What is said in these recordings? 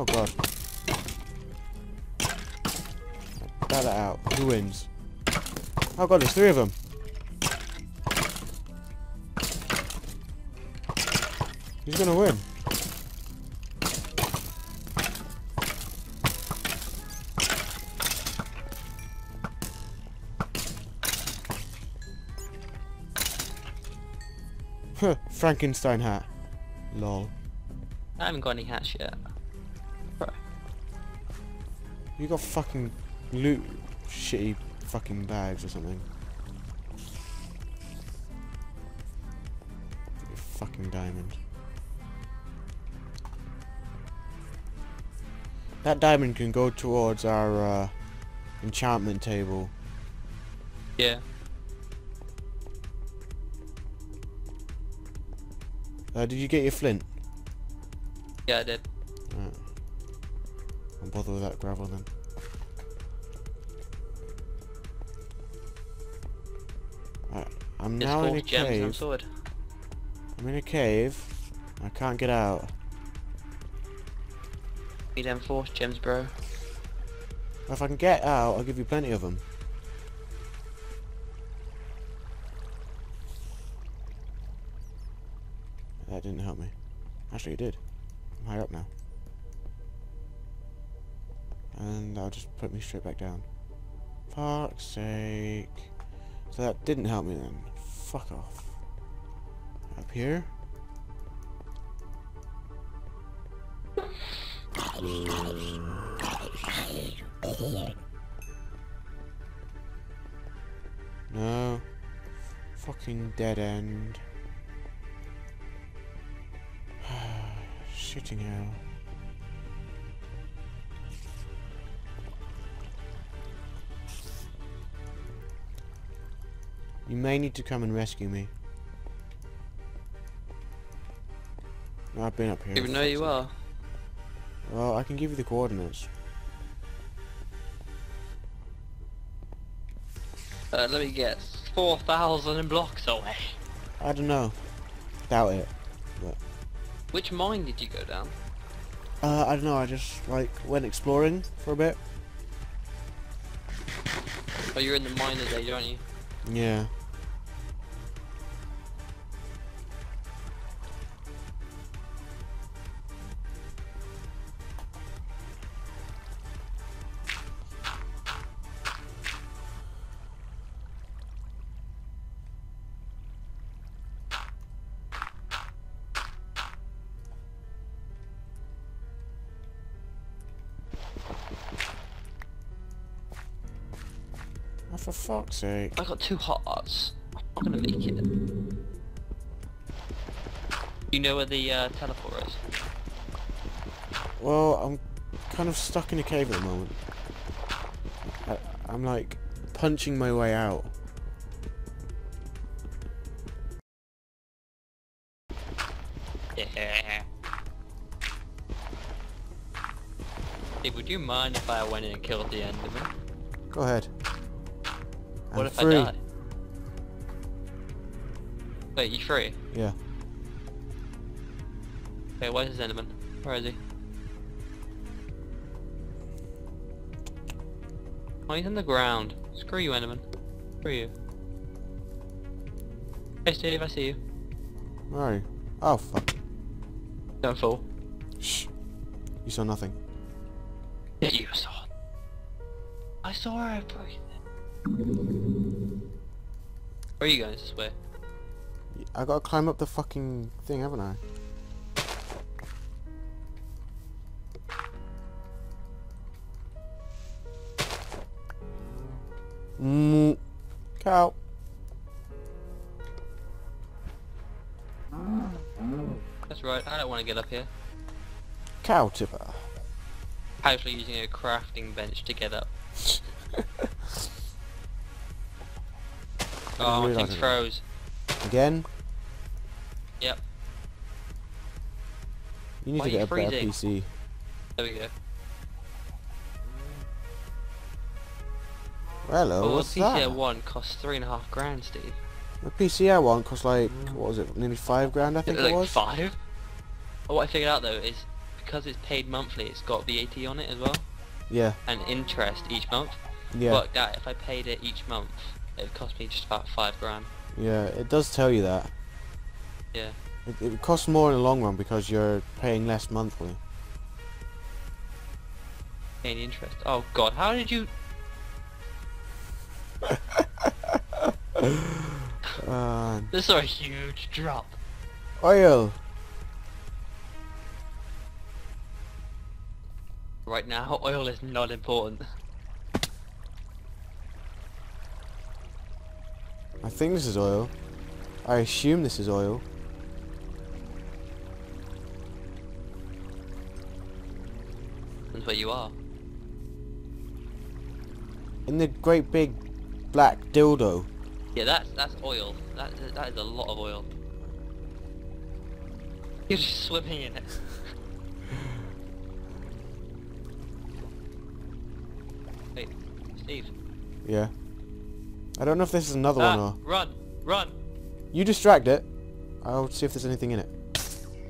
Oh god. It out. Who wins? Oh god, there's three of them. Who's gonna win? Frankenstein hat. Lol. I haven't got any hats yet. You got fucking loot shitty fucking bags or something. You fucking diamond. That diamond can go towards our uh, enchantment table. Yeah. Uh, did you get your flint? Yeah, I did. Right. Don't bother with that gravel then. I'm There's now in a cave. I'm in a cave. I can't get out. Need them four gems, bro. If I can get out, I'll give you plenty of them. That didn't help me. Actually, it did. I'm higher up now. And that'll just put me straight back down. Fuck's sake. So that didn't help me then. Fuck off. Up here? No. Fucking dead end. Shitting hell. You may need to come and rescue me. No, I've been up here. Even know you are. Well, I can give you the coordinates. Uh, let me guess. 4,000 blocks away. I don't know. Doubt it. Which mine did you go down? Uh, I don't know. I just like went exploring for a bit. Oh, you're in the miners age, aren't you? Yeah. For fuck's sake. I got two hearts. I'm not gonna make it. You know where the uh, teleport is? Well, I'm kind of stuck in a cave at the moment. I, I'm like punching my way out. Yeah. Hey, would you mind if I went in and killed the Enderman? Go ahead. What I'm if free. I die? Wait, you free? Yeah. Wait, where's his Enderman? Where is he? Oh, he's on the ground. Screw you, Enderman. Screw you. Hey, Steve, I see you. Where are you? Oh, fuck. Don't fall. Shh. You saw nothing. Yeah, you saw. I saw everything. Where are you going this way? I gotta climb up the fucking thing, haven't I? Mmm. Cow. That's right, I don't want to get up here. Cow tipper. Hopefully using a crafting bench to get up. Oh, my thing's it. froze. Again? Yep, You need Why to get a better? PC. there we go. Hello, Well, what's the PC that? at one costs three and a half grand, Steve. The PC I want costs like, what was it, nearly five grand I think like it was? five? Oh, what I figured out though is because it's paid monthly, it's got VAT on it as well, Yeah, and interest each month. Yeah, Worked out if I paid it each month, it would cost me just about five grand. yeah. It does tell you that. Yeah. It, it costs more in the long run because you're paying less monthly. Any interest. Oh god, how did you? Uh, This is a huge drop. oil. Right now, oil is not important. I think this is oil. I assume this is oil. That's where you are. In the great big black dildo. Yeah, that's that's oil. That that is a lot of oil. You're just swimming in it. Wait, Steve. Yeah. I don't know if this is another Ah, one or... run, run. You distract it. I'll see if there's anything in it.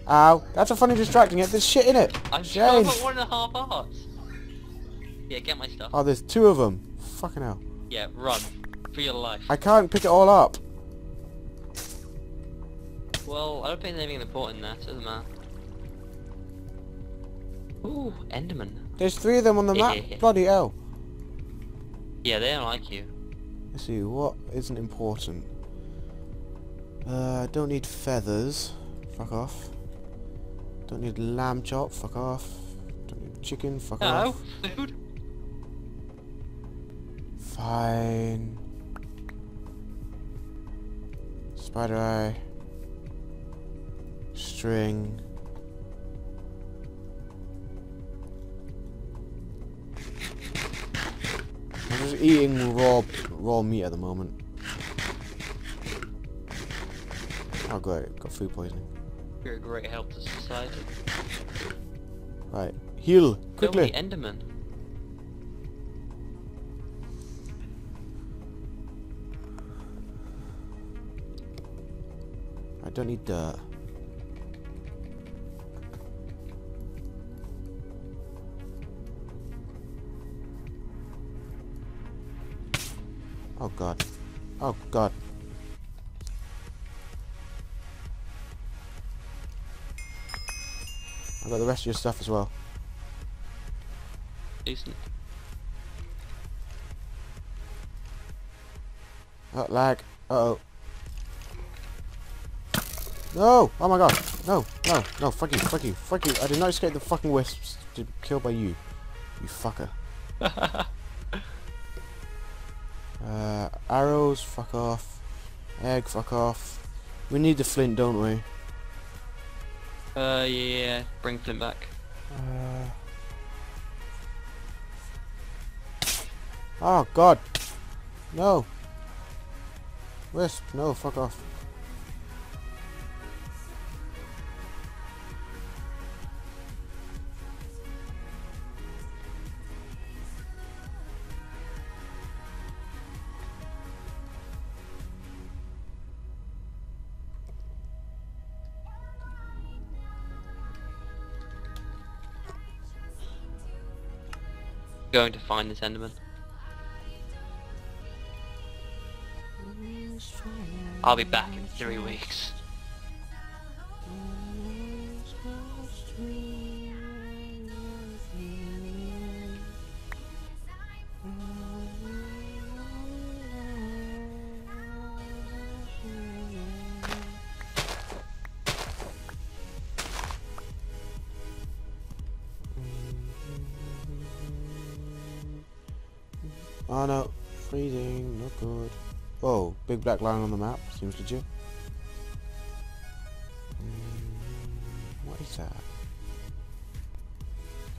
Ow. That's a funny distracting it. There's shit in it. I'm sure I've got one and a half hearts. Yeah, get my stuff. Oh, there's two of them. Fucking hell. Yeah, run for your life. I can't pick it all up. Well, I don't think there's anything important there, so doesn't matter. Ooh, Enderman. There's three of them on the map. Bloody hell. Yeah, they don't like you. Let's see, what isn't important? Uh, don't need feathers. Fuck off. Don't need lamb chop. Fuck off. Don't need chicken. Fuck No, off. food. Fine. Spider eye. String. Just eating raw raw meat at the moment. Oh great, got food poisoning. You're a great help to society. Right. Heal! Kill Quickly! the Enderman. I don't need dirt. Oh god. Oh god. I got the rest of your stuff as well. Decent. Oh, lag. Uh oh. No! Oh my god! No! No! No! Fuck you! Fuck you! Fuck you! I did not escape the fucking wisps to be killed by you. You fucker. Uh, arrows, fuck off. Egg, fuck off. We need the flint, don't we? Uh, yeah, bring Flint back. Uh... Oh god! No! Wisp, no, fuck off. Going to find this Enderman. I'll be back in three weeks. Oh no, freezing, not good. Whoa, big black line on the map, seems legit. Mm, what is that?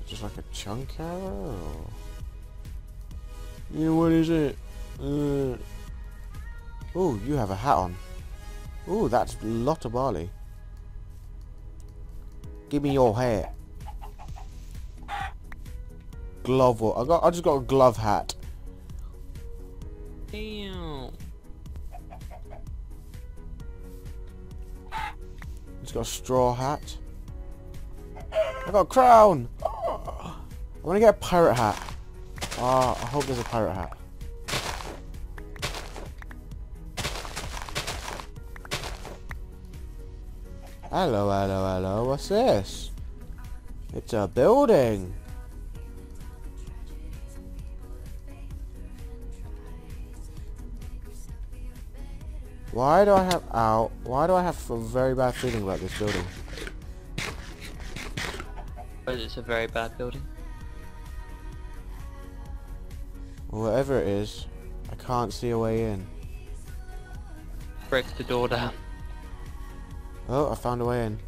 Is just like a chunk error? Or... Yeah, what is it? Uh... Oh, you have a hat on. Oh, that's a lot of barley. Give me your hair. Glove. I got. I just got a glove hat. Damn. He's got a straw hat. I got a crown! I want to get a pirate hat. Oh, I hope there's a pirate hat. Hello, hello, hello. What's this? It's a building. Why do I have out? Why do I have a very bad feeling about this building? But it's a very bad building. Whatever it is, I can't see a way in. Break the door down. Oh, I found a way in.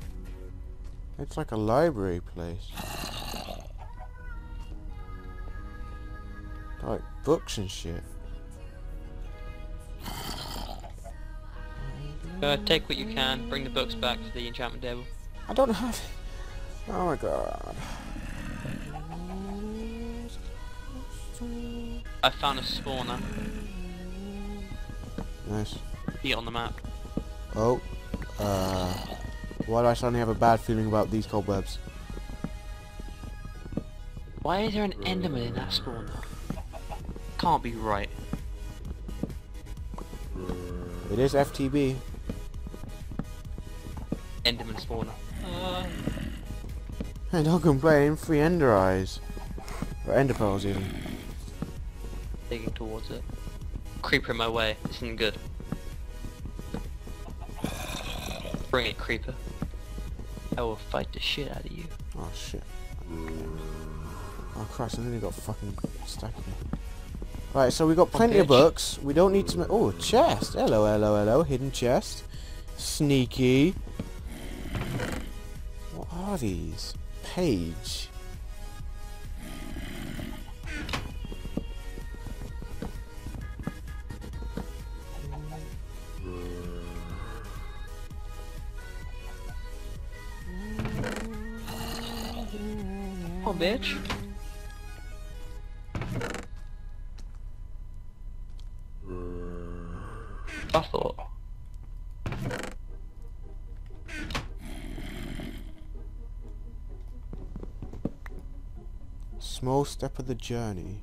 It's like a library place. Like books and shit. Uh, take what you can, bring the books back to the enchantment table. I don't have Oh my god. I found a spawner. Nice. Be on the map. Oh. Uh. Why do I suddenly have a bad feeling about these cobwebs? Why is there an enderman in that spawner? Can't be right. It is FTB. Enderman spawner. Uh, Hey, don't complain. Free Ender Eyes. Or Ender Pearls even. digging towards it. Creeper in my way. This isn't good. Bring it, creeper. I will fight the shit out of you. Oh shit. Oh Christ, I nearly got fucking stuck here. Right, so we got plenty of books. We don't need to Oh, chest. Hello, hello, hello. Hidden chest. Sneaky. Are these? Page. Oh, bitch. I thought. Small step of the journey.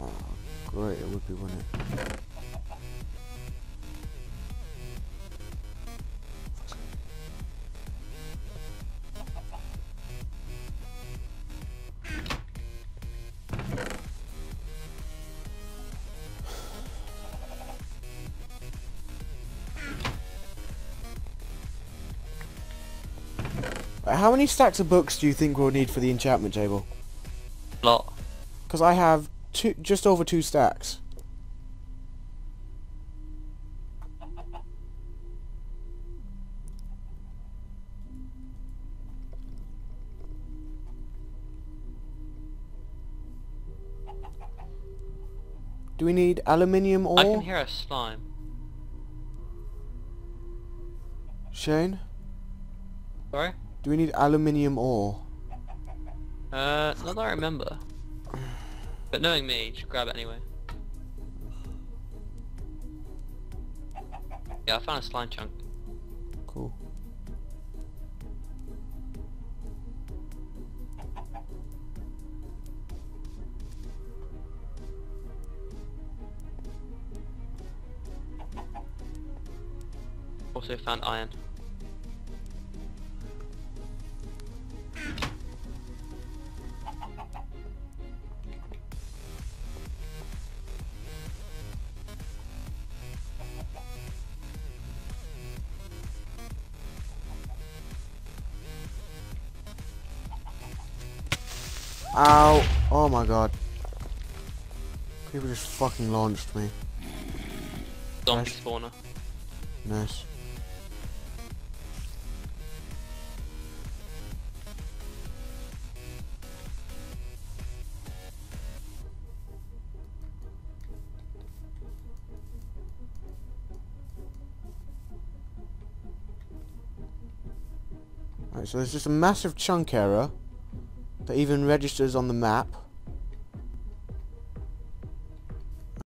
Oh, great, it would be, wouldn't it? How many stacks of books do you think we'll need for the enchantment table? Lot. Because I have two, just over two stacks. Do we need aluminium ore? I can hear a slime. Shane? Sorry? Do we need aluminium ore? Uh, not that I remember. But knowing me, just grab it anyway. Yeah, I found a slime chunk. Cool. Also found iron. fucking launched me. Zombie nice. spawner. Nice. Right, so there's just a massive chunk error that even registers on the map.